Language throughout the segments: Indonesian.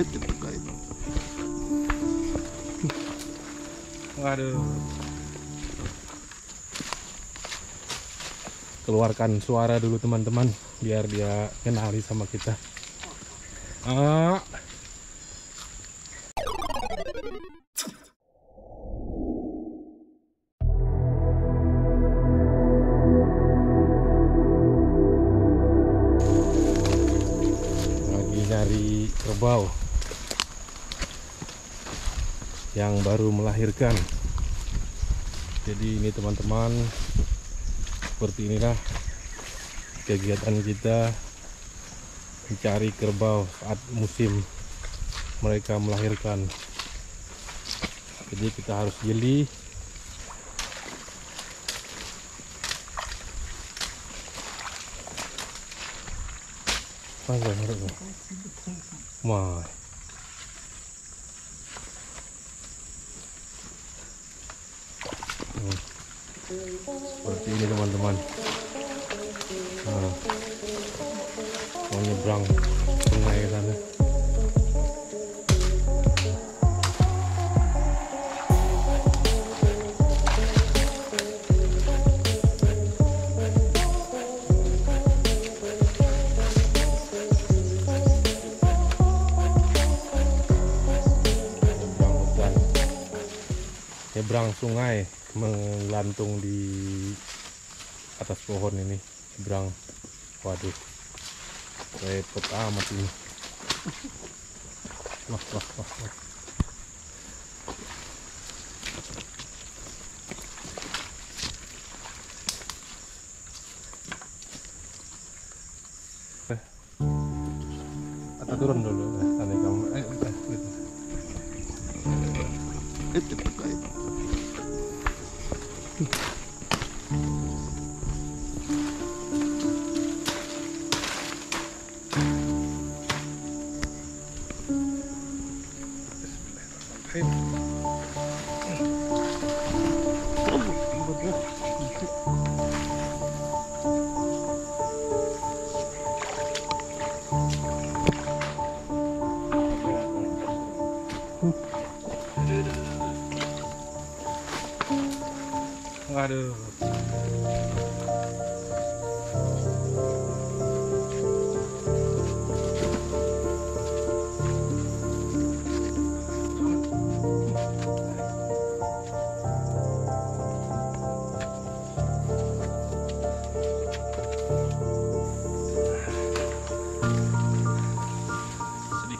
itu terkait Waduh. Keluarkan suara dulu teman-teman biar dia kenali sama kita. Ah. Yang baru melahirkan. Jadi ini teman-teman seperti inilah kegiatan kita mencari kerbau saat musim mereka melahirkan. Jadi kita harus jeli. Mereka? Seperti ini teman-teman. Nah, mau nyebrang nyebrang sungai menggantung di atas pohon ini seberang waduh repot amat ini wah wah wah, wah. Eh. Turun dulu eh, kamu eh, eh, gitu. Itu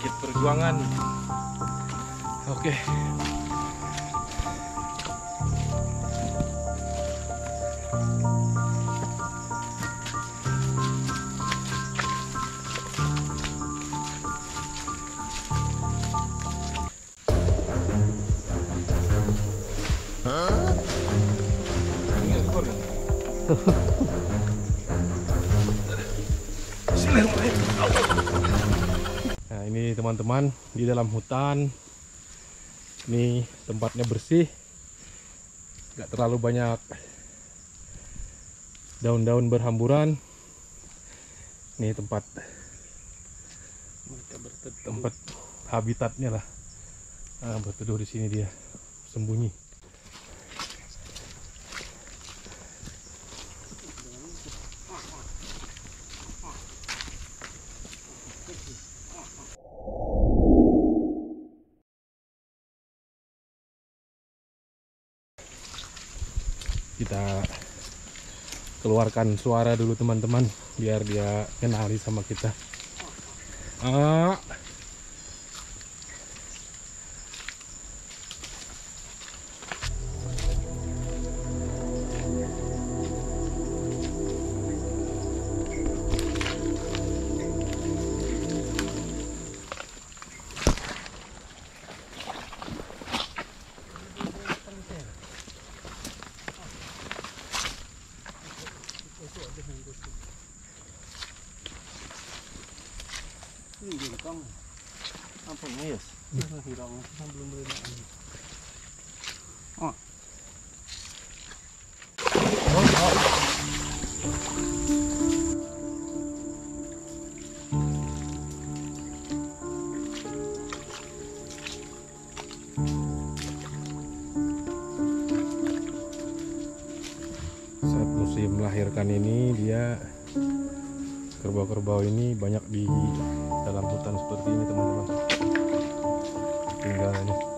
Sedikit perjuangan. Oke. Nah ini teman-teman di dalam hutan. Ini tempatnya bersih. Gak terlalu banyak Daun-daun berhamburan. Ini tempat Tempat habitatnya lah. Nah, Berteduh di sini dia Sembunyi kita keluarkan suara dulu teman-teman biar dia kenali sama kita. Ah dong saat musim melahirkan ini dia kerbau-kerbau ini banyak di dalam hutan seperti ini teman-teman. you got any.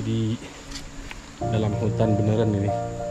Di dalam hutan beneran ini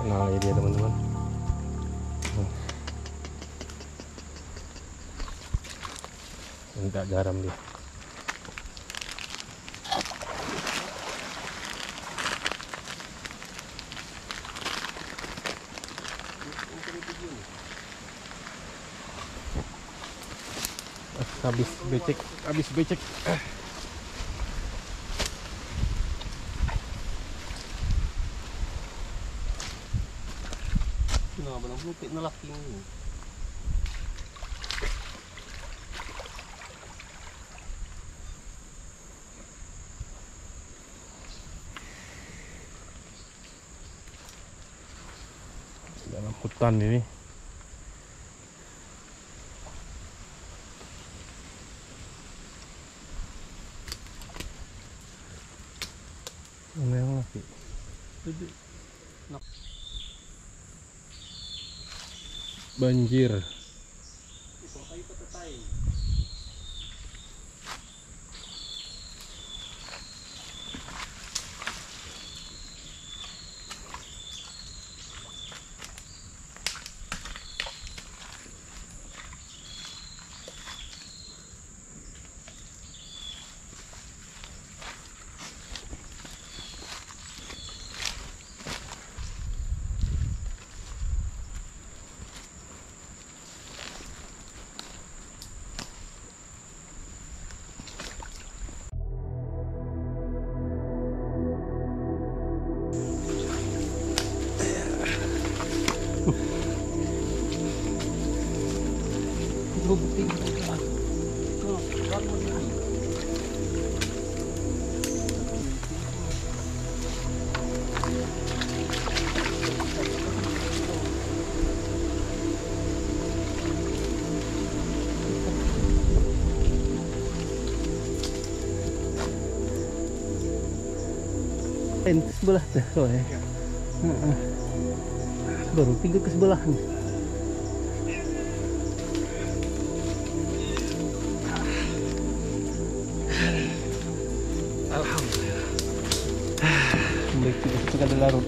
Kenal ya dia teman-teman. Minta garam dia. Habis becek, habis becek. Lupit na laki mo. dalam hutan ini Mana yang laki? Banjir. Pen sebelah tuh. Baru tinggal ke sebelah. nih. देखते देखते का दिला रोड